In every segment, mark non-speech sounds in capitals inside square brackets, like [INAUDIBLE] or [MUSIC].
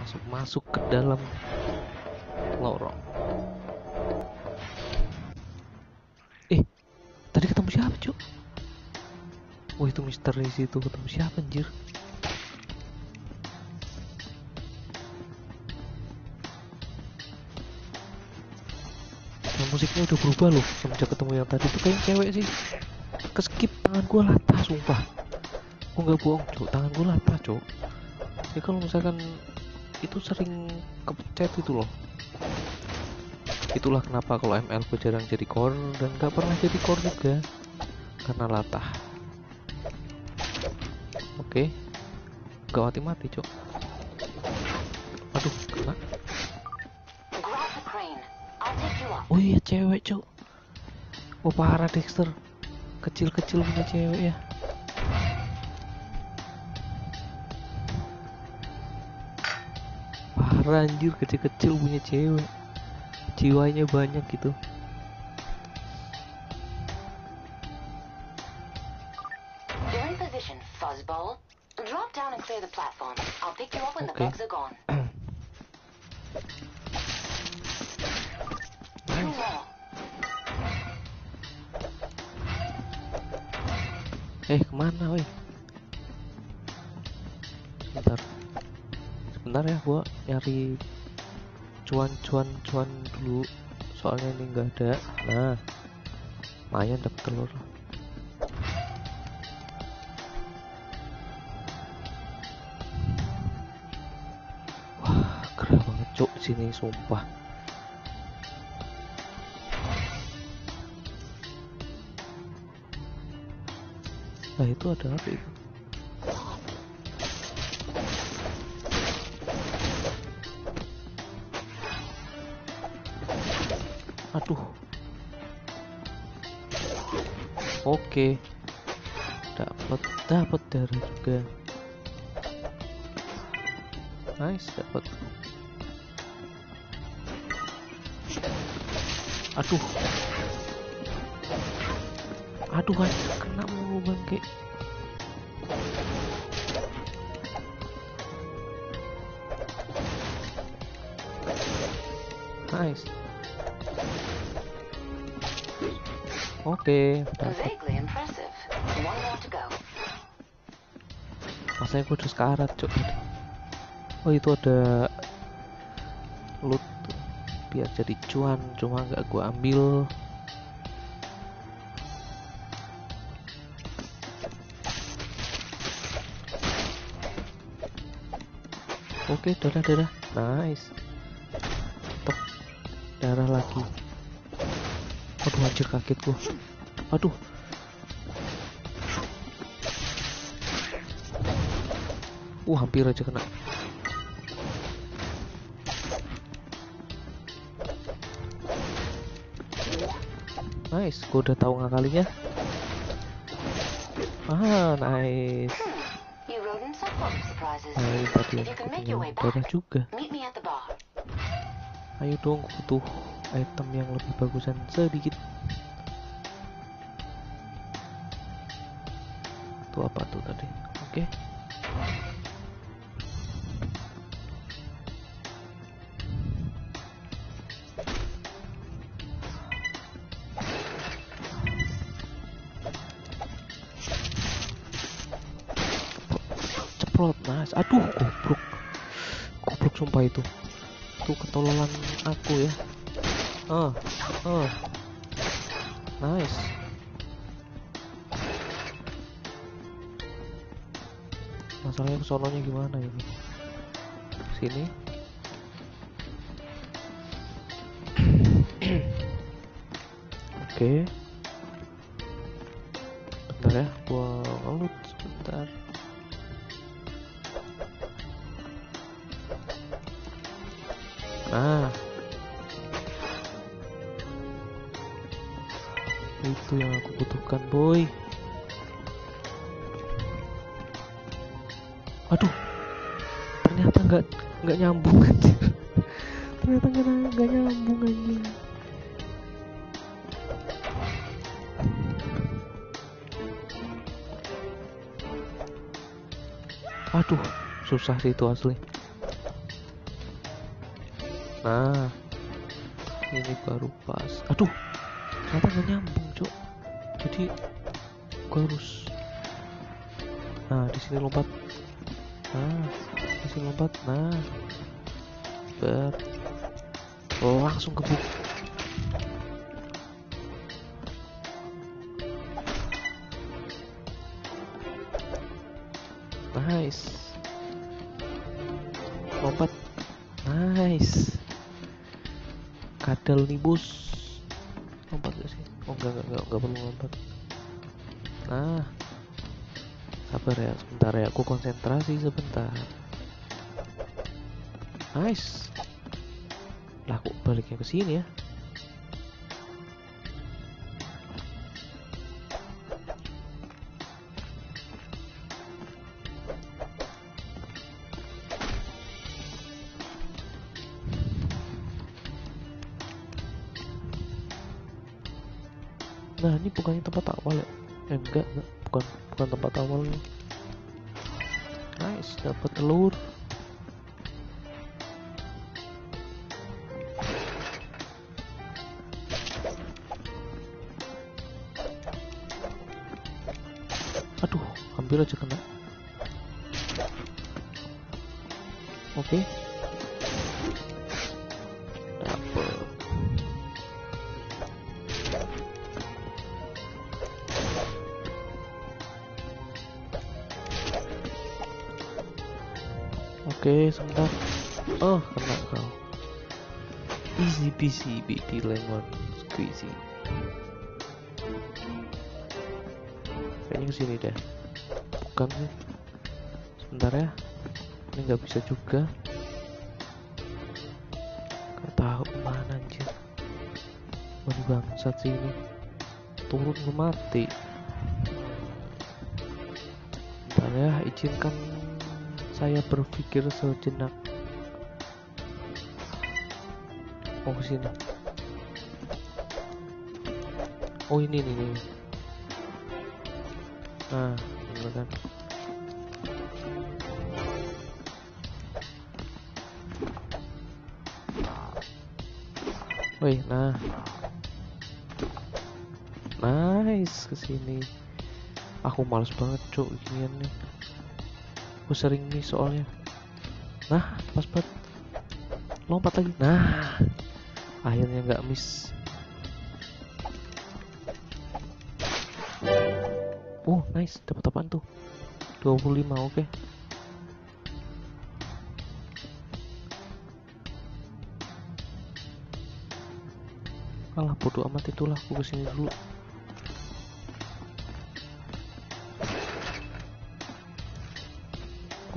langsung masuk ke dalam lorong. Eh tadi ketemu siapa cuk? Wah itu misteri situ. Ketemu siapa anjir? Nah, musiknya udah berubah loh semenjak ketemu yang tadi. Tuh kayak cewek sih. Keskip tangan gua latah sumpah. Gua nggak bohong cuk. Tangan gua latah cuk. Ya kalau misalkan itu sering kepencet itu loh. Itulah kenapa kalau ML jarang jadi core dan gak pernah jadi core juga. Karena latah. Oke. Gak mati-mati cok. Aduh kena. Oh iya cewek cok. Oh parah Dexter. Kecil-kecil punya cewek ya anjir kecil-kecil punya cewek. Jiwanya banyak gitu cuan cuan cuan dulu. Soalnya ini nggak ada. Nah lumayan dapet telur. Wah gerah banget di sini sumpah. Nah itu ada apa itu oke. Dapat dapat darah juga. Nice dapat aduh. Aduh anjir kena mulu bangke nice oke go. Masanya gue udah sekarat cok Oh itu ada Loot. Biar jadi cuan Cuma nggak gue ambil. Oke darah darah Nice. Tok Darah lagi Aduh anjir kaget gua Aduh Uh hampir aja kena Nice, gue udah tahu ngakalinya. Ah, nice. Ini tadi yang darah juga. Ayo dong, gue butuh item yang lebih bagusan sedikit. Itu apa tuh tadi? Oke. Ceprot, nice. Aduh, goblok. Goblok sumpah itu. Itu ketololan aku ya. Ah, ah. Nice. Masalahnya kesononya gimana ini? Sini. Oke. Bentar ya, gua ngelut sebentar. Nah. Butuhkan, boy. Aduh. Ternyata nggak nggak nyambung. [LAUGHS] Ternyata nggak nyambung anjir. Aduh, susah sih itu asli. nah ini baru pas aduh ternyata nggak nyambung jadi gua harus nah di sini lompat. Nah di sini lompat. Nah ber langsung gebuk nice. Lompat. Nice. Kadal nih bos gak sih enggak enggak enggak, enggak perlu lompat nah sabar ya sebentar ya aku konsentrasi sebentar. Nice. Lah kok baliknya ke sini ya bukannya tempat awal ya? Eh enggak, enggak. bukan bukan tempat awalnya. Nice, dapat telur. Aduh, hampir aja kena. Oke. Dapet. Oke, sebentar. Oh, kena kau. Easy peasy baby lemon squeezy. Kayaknya ke sini deh. Bukan sih. Sebentar ya. Ini nggak bisa juga. Gak tahu mana anjir. Mana bangsat sih ini. Turun ke mati. Bentar ya, izinkan saya berpikir sejenak. Oh sini. Oh ini nih. Nah, ini kan. Wih, nah. Nice ke sini. Aku males banget cuk ginian nih aku sering nih soalnya. Nah pas banget. Lompat lagi. Nah akhirnya nggak miss. Oh nice. Dapat apaan tuh? 25 oke. Alah bodo amat itulah. Aku ke sini dulu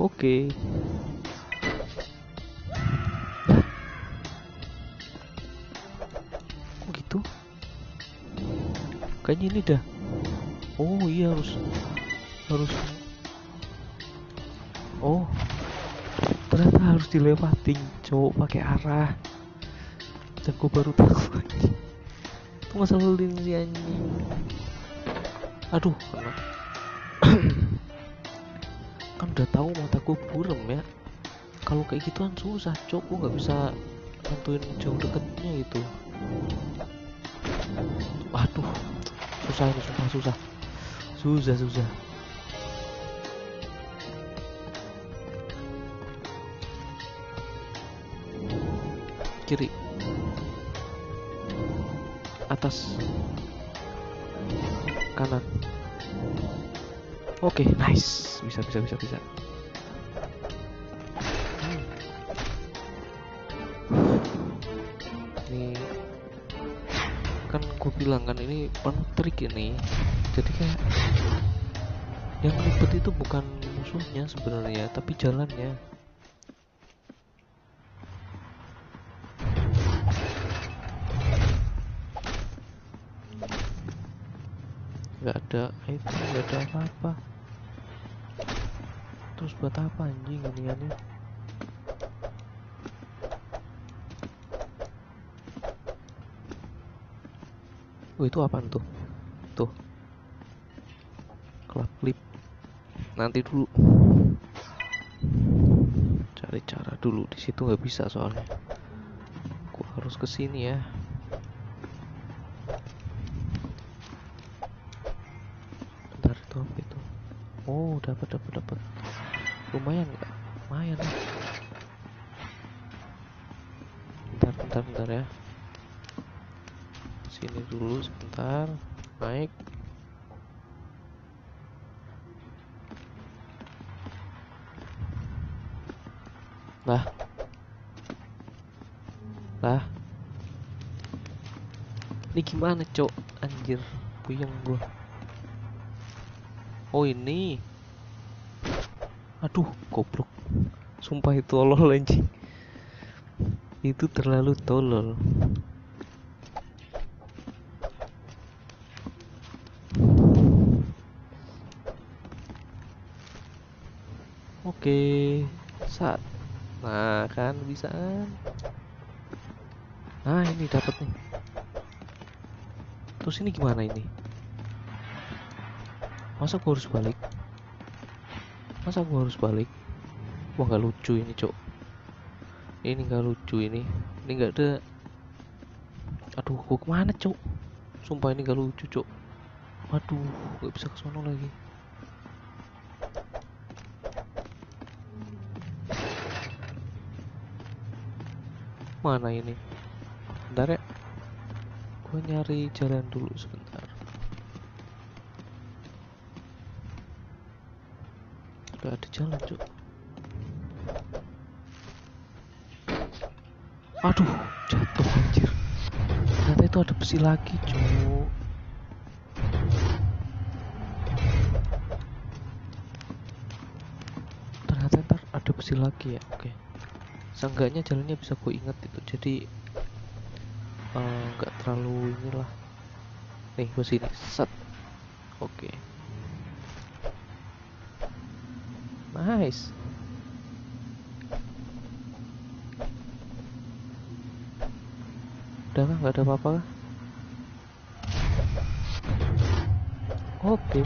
Oke. Kok gitu? Kayaknya ini dah. Oh iya harus harus. Oh ternyata harus dilewatin cowok pakai arah. Gue baru tahu aja. Itu anjing. Aduh kan udah tahu mataku burem ya. Kalau kayak gituan susah cok. Nggak bisa nentuin jauh deketnya itu aduh susah ini susah susah. Susah susah. Kiri. Atas. Kanan Oke, nice. Bisa, bisa, bisa, bisa. Ini kan gue bilang kan ini penuh trik ini. Jadi kayak yang ribet itu bukan musuhnya sebenarnya, tapi jalannya. nggak ada itu nggak ada apa-apa terus buat apa anjing iniannya oh itu apaan tuh? Tuh. Klap klip nanti dulu. Cari cara dulu. Di situ nggak bisa soalnya. Harus ke sini ya. Bentar itu apa itu? Oh dapat dapat dapat lumayan nggak lumayan. Ya bentar bentar bentar ya. Sini dulu sebentar. Naik. Lah. Lah. Ini gimana cok? Anjir puyeng gua. Oh ini aduh goblok. Sumpah itu tolol anjing. Itu terlalu tolol. Oke saat nah kan bisa kan nah ini dapat nih. Terus ini gimana ini? Masa harus balik masa gua harus balik? Wah nggak lucu ini cok ini nggak lucu ini. Ini nggak ada. Aduh gua ke mana cok sumpah ini nggak lucu cok waduh nggak bisa ke sono lagi. Mana ini? Bentar ya. Gue nyari jalan dulu sebentar gak ada jalan cuk. Aduh jatuh anjir. Ternyata itu ada besi lagi cuk. Ternyata ntar ada besi lagi ya oke. Seenggaknya jalannya bisa gue inget itu jadi eh, nggak terlalu inilah. Nih gue sini set oke nice udah kan nggak ada apa-apa kah? oke.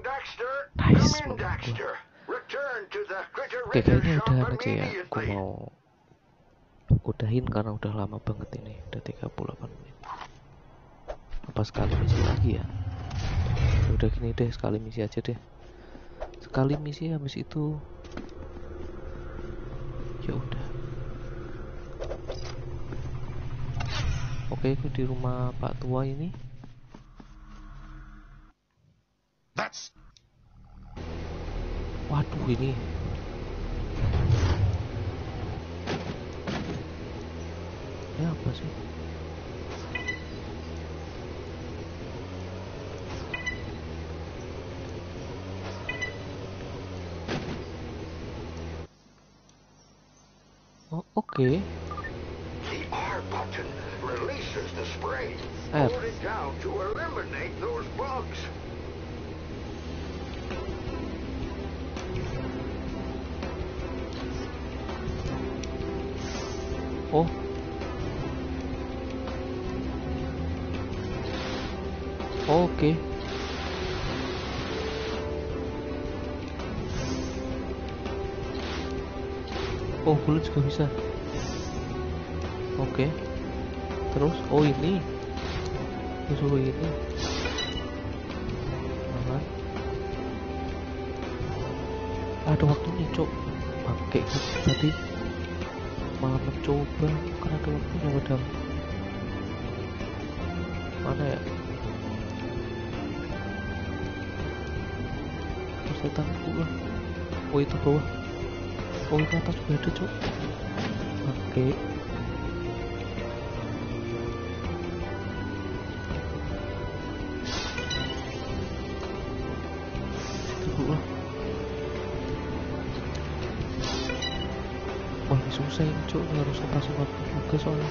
Dexter. Nice, Oke kayaknya udahan aja ya? Aku mau udahin karena udah lama banget ini. Udah 38 menit. Apa sekali misi lagi Ya? Udah gini deh sekali misi aja deh. Sekali misi habis itu Ya udah Oke aku di rumah Pak Tua ini? That's Waduh ini. Ya apa sih? Oh oke. the spray. Oh. Hold it down to eliminate those bugs. Oh. Okay. Oh, bullets go inside. Okay. Terus, oh ini. Disuruh ini. Aha. Ada waktunya, Cok. Pakai tadi malah mencoba kan ada waktunya padahal mana ya terus lah oh itu bawah oh itu atas juga ada cok oke Cok Ini harus lepasin waktu juga soalnya.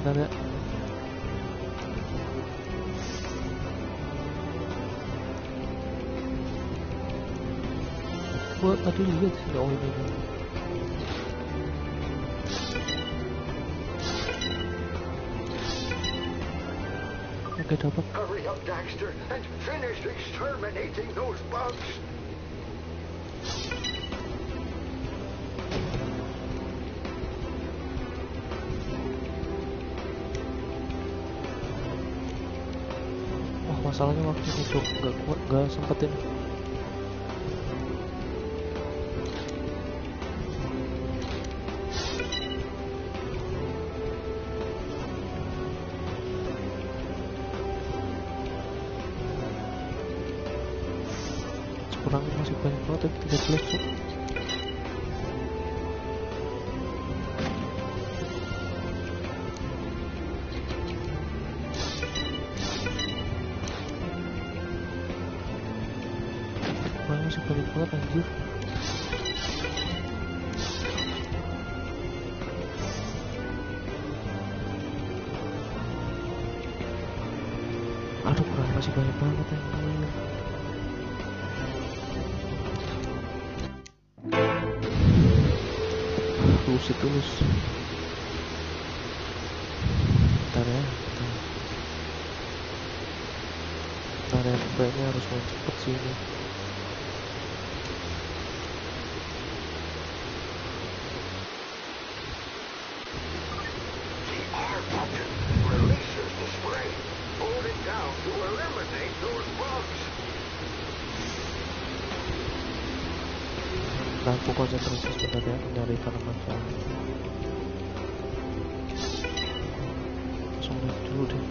Bentar ya gua tadi lihat sih oh ini ini. oke dapat Hurry up, Daxter, and finish exterminating those bugs. wah masalahnya waktu itu Cok. nggak kuat nggak sempetin kurang masih banyak banget tapi 13 cuk eliminate those bugs. lampu konsentrasi sebentar ya aku nyari tanaman soalnya langsung lihat dulu deh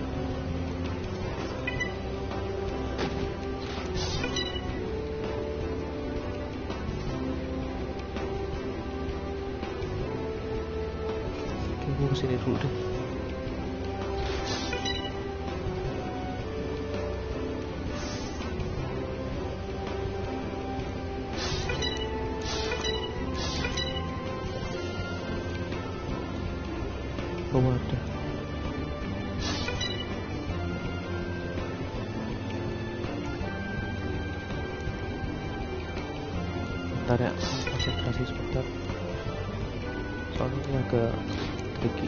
Ke sini dulu deh. Oh ada. Bentar ya, konsentrasi sebentar. Soalnya ini agak aquí.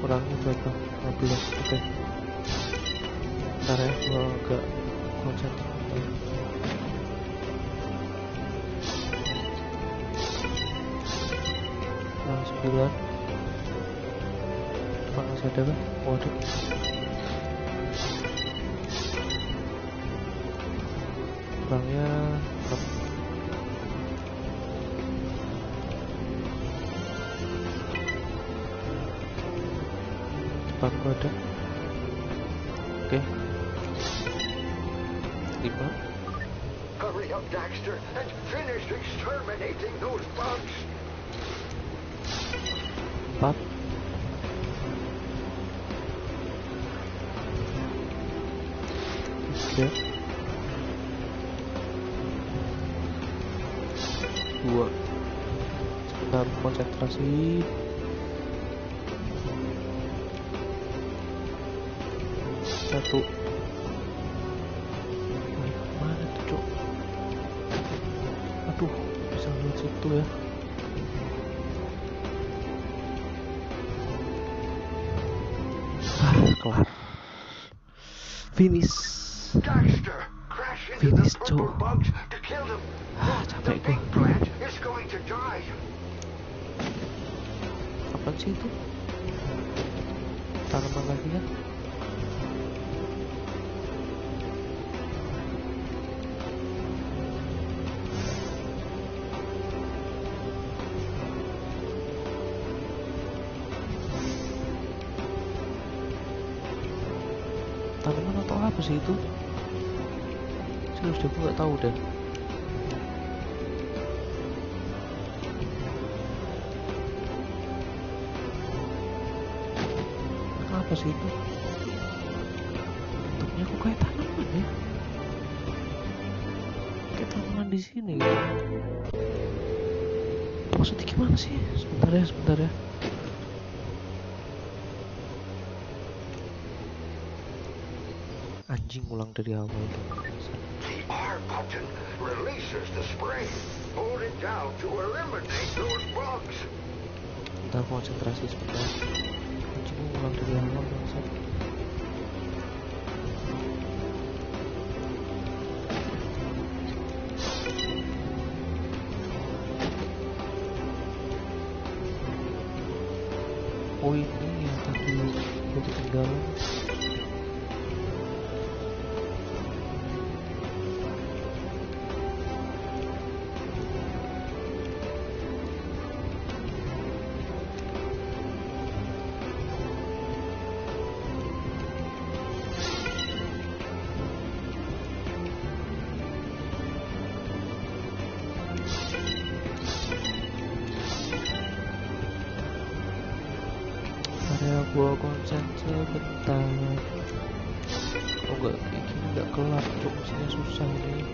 Kurangnya okay. तब okay hurry up Daxter and finish exterminating those bugs. Konsentrasi satu. Ini ke mana tuh cok? Aduh bisa lihat situ ya. Ah kelar. Finish. Finish, them. ah capek gua sih itu? Tanaman lagi kan? Tanaman atau apa sih itu? Serius gue nggak tahu deh. Itu bentuknya kok kayak tanaman ya kayak tanaman di sini gitu. maksudnya gimana sih sebentar ya sebentar ya anjing ulang dari awal tuh The R button releases the spray. Hold it down to eliminate those bugs. Bentar konsentrasi sebentar Ulang dari awal bangsat Oh ini yang tadi gue gua konsen sebentar. Oh enggak, gini enggak kelar mestinya susah ini.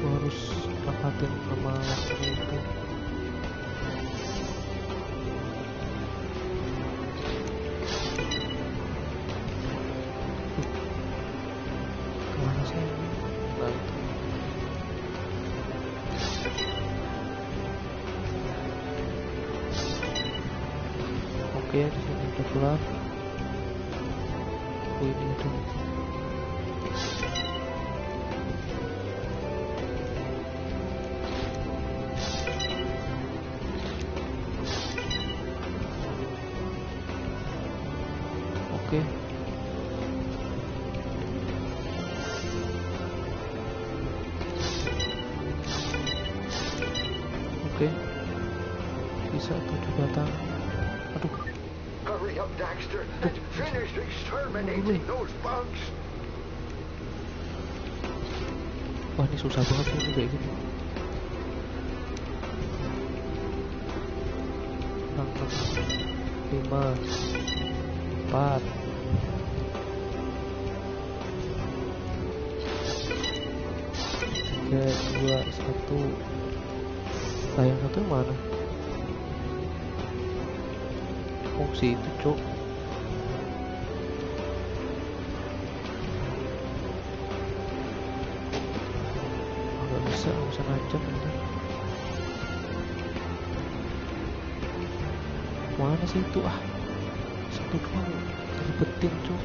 Gua harus nempatin nama waktunya itu Oh, ini ada. Oke. Oke. Bisa tujuh batang. Aduh, Daxter, and finish exterminating those bugs. Wah ini susah banget sih kayak gini. Enam, lima, empat, Oh si itu cok. nggak bisa nggak bisa ngajak gitu mana sih itu? Ah satu doang ribetin cuy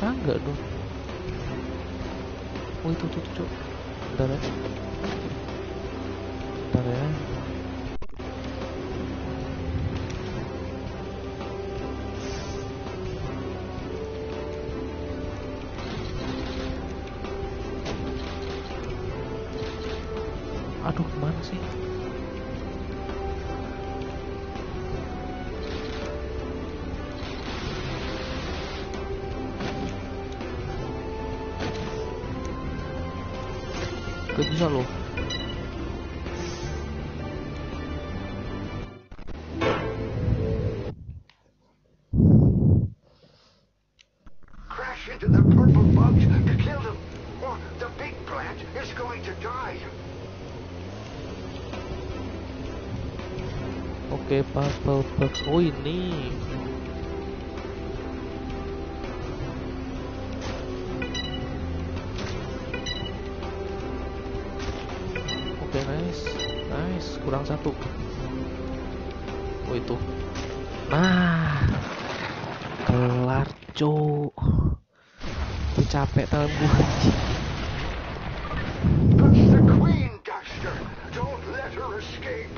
berarti serangga dong. Oh itu tuh tuh bentar ya. Bentar ya. Aduh ke mana sih to die. Oke, purple box. Oh ini. Oh itu. Nah. Kelar, cuk. Gue capek tangan escape.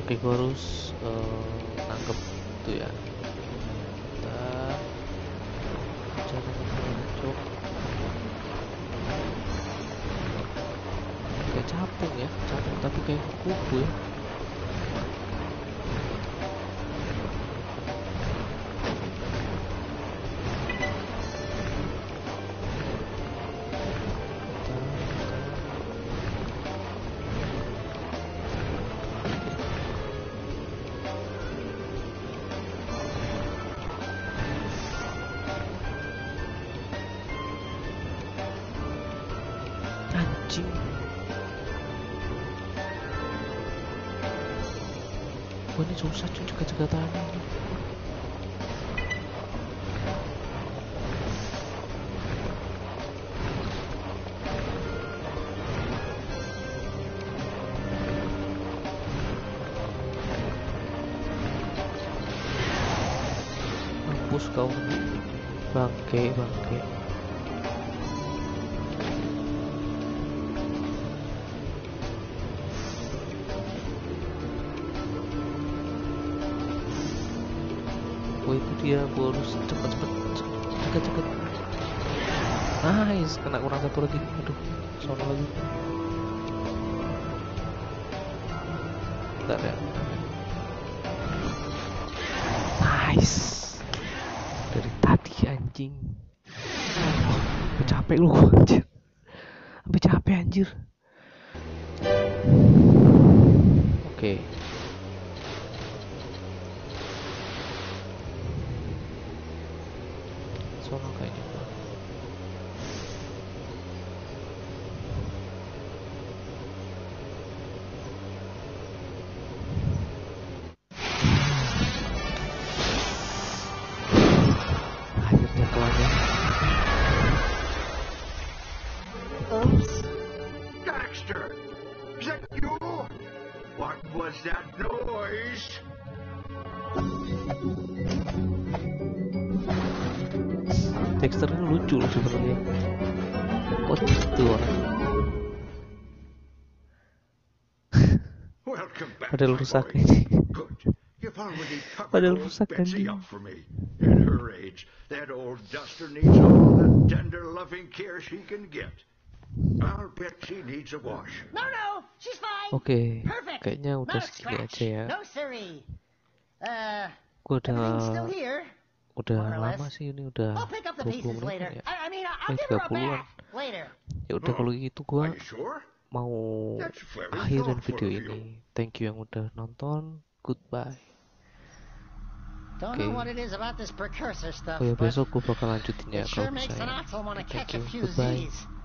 Oke, gue harus nangkep itu ya. Cara nangkep, cuk. Oke. capung ya capung tapi kayak kubu ya anjing. Wah ini susah cuy jaga-jaga tanah ini Mampus kau Bangke, bangke dia, harus cepet cepet cepet cepet. Nice, kena kurang satu lagi. Aduh, sono lagi. Bentar ya. Nice. Dari tadi anjing. Sampai capek lu anjir. Sampai capek anjir. Oke. Sono Ini lucu loh sebenarnya. Kok gitu orang? Welcome back, Padahal rusak ini. Padahal rusak me. At her age, that old duster needs all the tender, loving care she can get. I'll bet she needs a wash. No, no, she's fine. Oke, Perfect. kayaknya udah segini aja ya. No siree. Uh, Gua everything's still udah here. Udah lama sih ini udah I'll pick up the 20 pieces menit later. ya. I, mean, Eh, I'll give her a 30-an. bath later. Ya udah kalau gitu gua mau akhirin video ini. Thank you yang udah nonton. Goodbye. Don't Okay. know what it is about this precursor stuff, Oh ya besok gua bakal lanjutin ya kalau bisa. ya. Thank you. Goodbye.